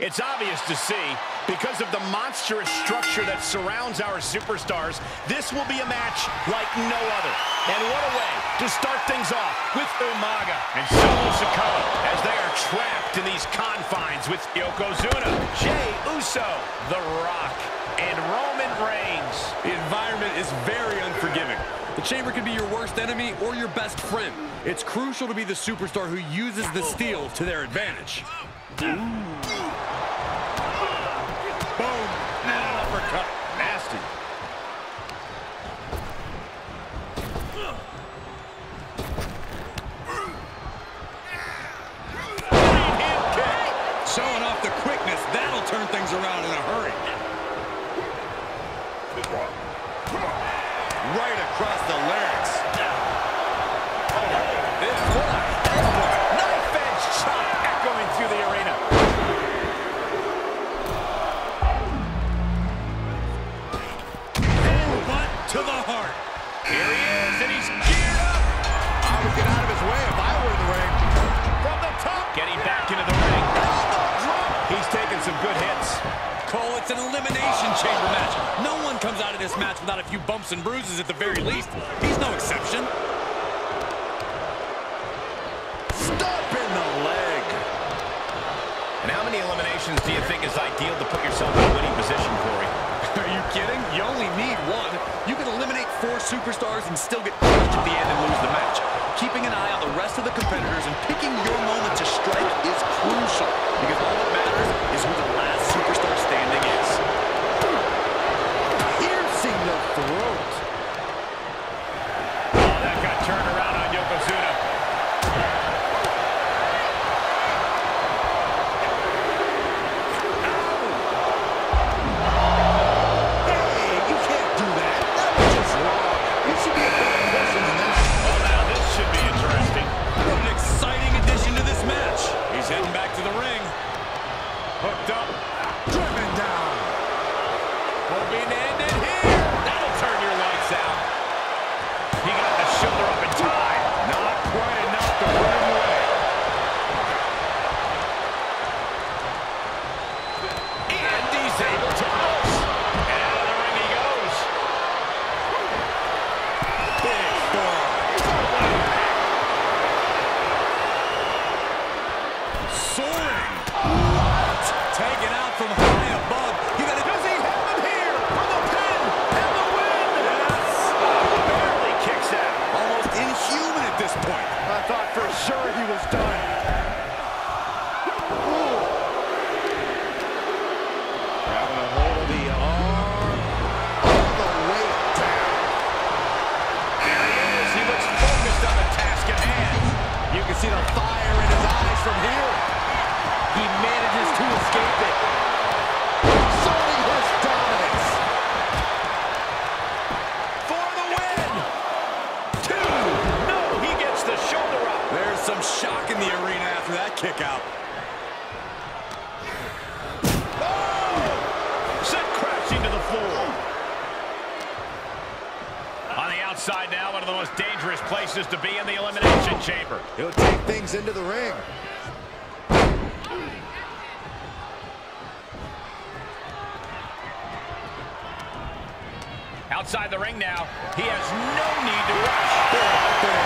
It's obvious to see, because of the monstrous structure that surrounds our superstars, this will be a match like no other. And what a way to start things off with Umaga and Solo Sikoa as they are trapped in these confines with Yokozuna, Jey Uso, The Rock, and Roman Reigns. The environment is very unforgiving. The Chamber can be your worst enemy or your best friend. It's crucial to be the superstar who uses the steel to their advantage. Ooh. uppercut. Nasty. Showing off the quickness. That'll turn things around in a hurry. Right across the larynx. This one. Knife edge chop echoing through the arena. to the heart. Here he is, and he's geared up. I would get out of his way if I were in the ring. From the top. Getting back into the ring. He's taking some good hits. It's an elimination chamber match. No one comes out of this match without a few bumps and bruises at the very least. He's no exception. Stop in the leg. And how many eliminations do you think is ideal to put yourself in a winning position, Corey? Are you kidding? You only need one. You can eliminate four superstars and still get crushed at the end and lose the match. Keeping an eye on the rest of the competitors and picking your moment to strike is crucial because all that matters is who the last Oh! Outside now, one of the most dangerous places to be in the elimination chamber. He'll take things into the ring Outside the ring now. He has no need to rush.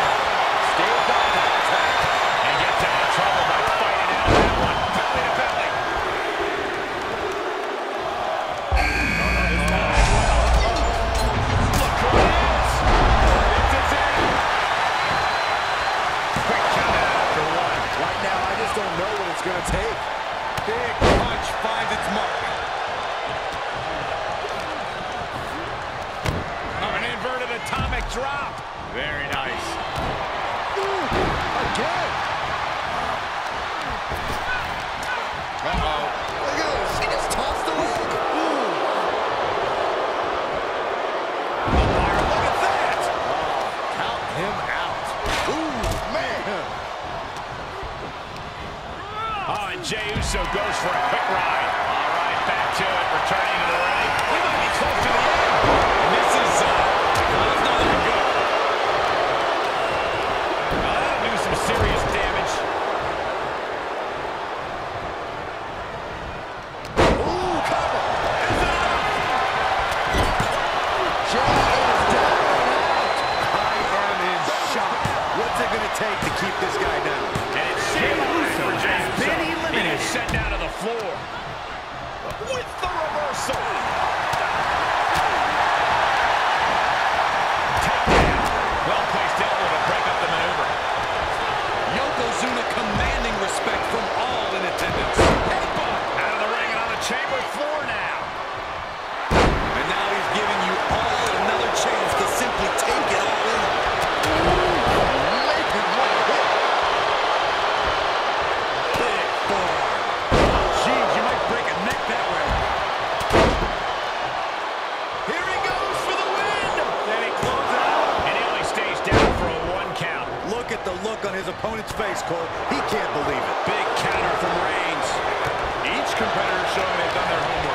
Drop. Very nice. Ooh, again. Uh-oh. Look at this. He just tossed the leg. Ooh. Umpire, look at that. Oh, count him out. Ooh, man. Oh, and Jey Uso goes for a quick ride. All right, back to it, returning to the ring. his opponent's face, Cole. He can't believe it. Big counter from Reigns. Each competitor showing they've done their homework.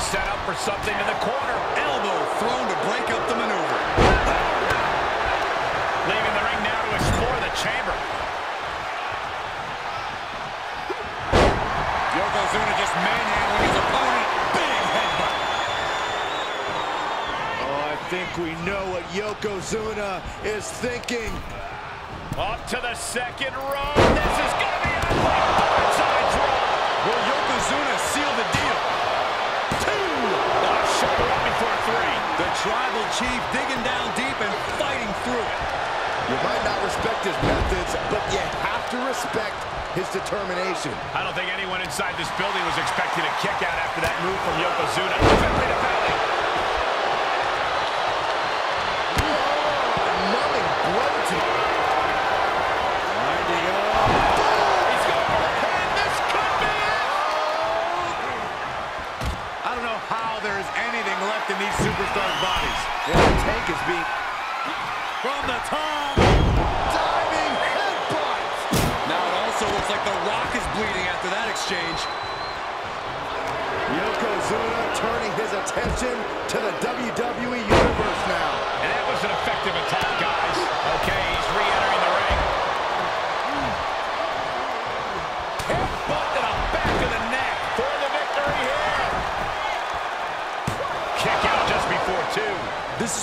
set up for something in the corner. Elbow thrown to break up the maneuver. Leaving the ring now to explore the chamber. Yokozuna just manhandling his opponent. Big headbutt. Oh, I think we know what Yokozuna is thinking. Up to the second row. This is going to be a Chief digging down deep and fighting through it. You might not respect his methods, but you have to respect his determination. I don't think anyone inside this building was expecting a kick out after that move from Yokozuna. Right to Valley. Numbing blow to top. Diving headbutt. Now it also looks like The Rock is bleeding after that exchange. Yokozuna turning his attention to the WWE Universe now. And that was an effective attack, guys.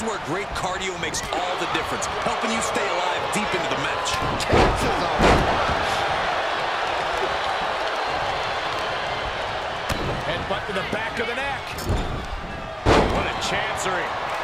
where great cardio makes all the difference, helping you stay alive deep into the match. Headbutt to the back of the neck. What a chancery.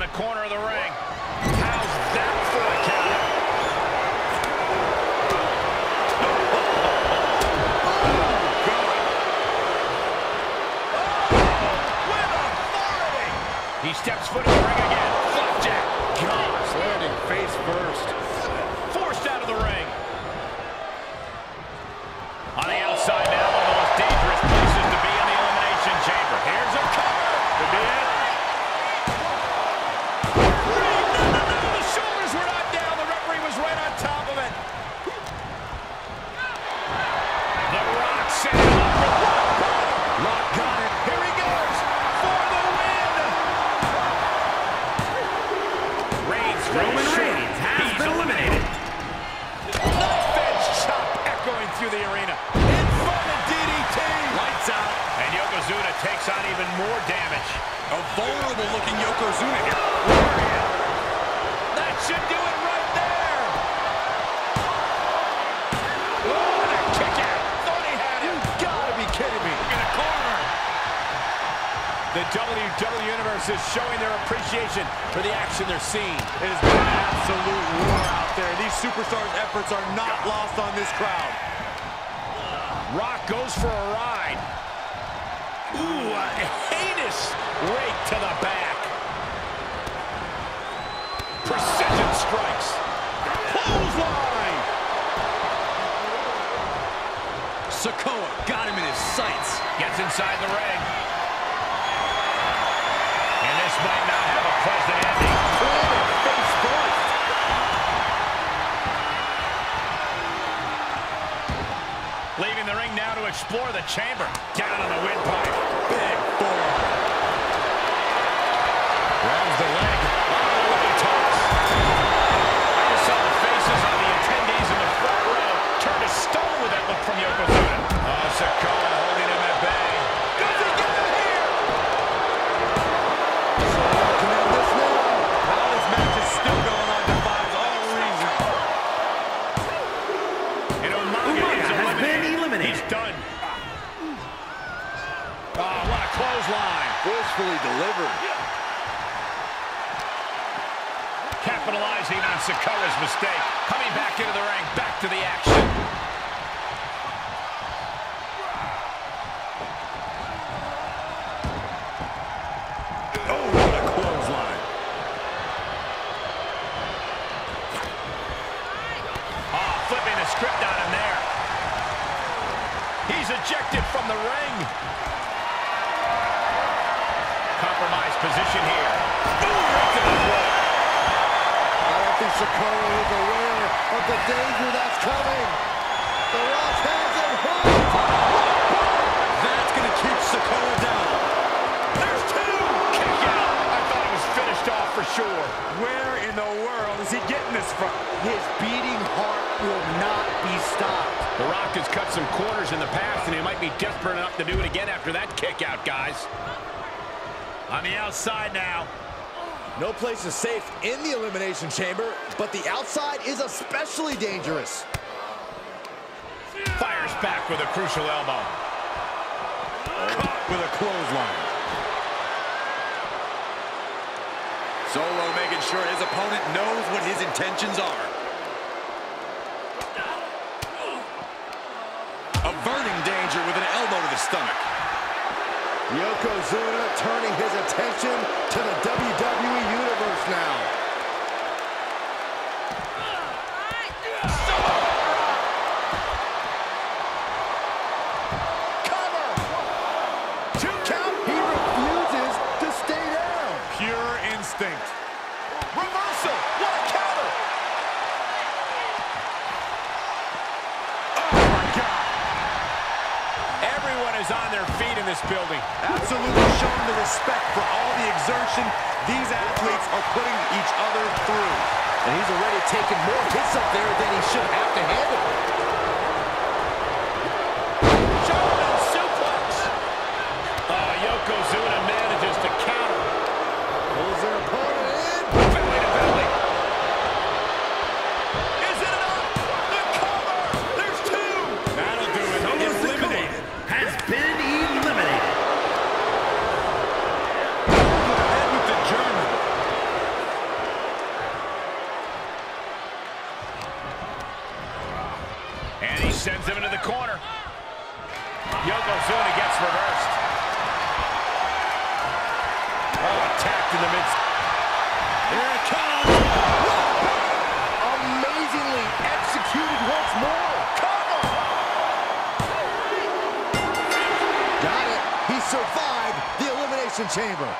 the corner of the ring. Horrible-looking Yokozuna here. That should do it right there. Oh, that kick out. Thought he had it. You got to be kidding me. Look at the corner. The WWE Universe is showing their appreciation for the action they're seeing. It has been an absolute war out there. These superstars' efforts are not lost on this crowd. Rock goes for a ride. Ooh, heinous to the back. Precision strikes. Clothesline. Sikoa got him in his sights. Gets inside the ring. And this might not have a pleasant ending. Leaving the ring now to explore the chamber. Down on the windpipe. Big Capitalizing on Sikoa's mistake. Coming back into the ring. Back to the action. Position here. Ooh, right to the throat. I don't think Sikoa is aware of the danger that's coming. The Rock has him hooked. That's going to keep Sikoa down. There's two! Kick out! I thought it was finished off for sure. Where in the world is he getting this from? His beating heart will not be stopped. The Rock has cut some corners in the past, and he might be desperate enough to do it again after that kick out, guys. On the outside now. No place is safe in the Elimination Chamber, but the outside is especially dangerous. Fires back with a crucial elbow. Caught with a clothesline. Solo making sure his opponent knows what his intentions are. Averting danger with an elbow to the stomach. Yokozuna turning his attention the these athletes are putting each other through. And he's already taken more hits up there than he should have to handle. Chamber.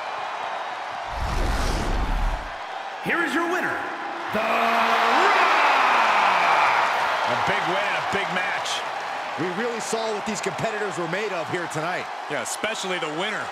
Here is your winner, The Rock! A big win and a big match. We really saw what these competitors were made of here tonight. Yeah, especially the winner.